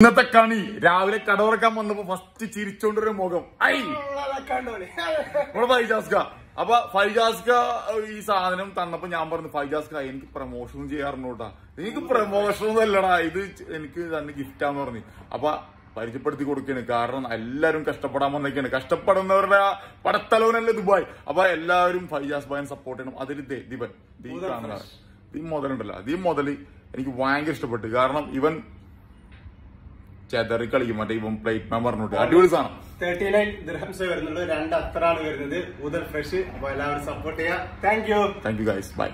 ഇന്നത്തെ കണി രാവിലെ കട തുറക്കാൻ വന്നപ്പോ ഫസ്റ്റ് ചിരിച്ചോണ്ടൊരു മുഖം. ഐ! നമ്മുടെ ഫൈജാസ്ക അപ്പൊ ഫൈജാസ്ക ഈ സാധനം തന്നപ്പോ ഞാൻ പറഞ്ഞു ഫൈജാസ്ക എനിക്ക് പ്രൊമോഷൻ ചെയ്യാറുണ്ടോട്ടാ എനിക്ക് പ്രൊമോഷൻ ഒന്നും അല്ലടാ. ഇത് എനിക്ക് തന്നെ ഗിഫ്റ്റാന്ന് പറഞ്ഞു. അപ്പൊ പരിചയപ്പെടുത്തി കൊടുക്കാണ് കാരണം എല്ലാവരും കഷ്ടപ്പെടാൻ വന്നേക്കാണ്. കഷ്ടപ്പെടുന്നവരുടെ പടത്തലവനല്ലേ ദുബായ്. അപ്പൊ എല്ലാവരും ഫൈജാസ് ബായൻ സപ്പോർട്ട് ചെയ്യണം. അതിൽ ദേ ദിബൻ ദീ കാണുന്ന ദീപ് മുതലുണ്ടല്ലോ ദീപ് മുതൽ മുതൽ എനിക്ക് ഭയങ്കര ഇഷ്ടപ്പെട്ടു. കാരണം ഇവൻ ചെതറി കളിക്കും മറ്റേ ഇവൻ പ്ലേറ്റ് മാൻ പറഞ്ഞോട്ട്. അടിപൊളി സാധനം. തേർട്ടി നൈൻ ദിർഹംസ് വരുന്നുള്ളൂ രണ്ട് അത്രാണ് വരുന്നത്. കൂടുതൽ ഫ്രഷ് അപ്പൊ എല്ലാവരും സപ്പോർട്ട് ചെയ്യാം. Thank you thank you guys bye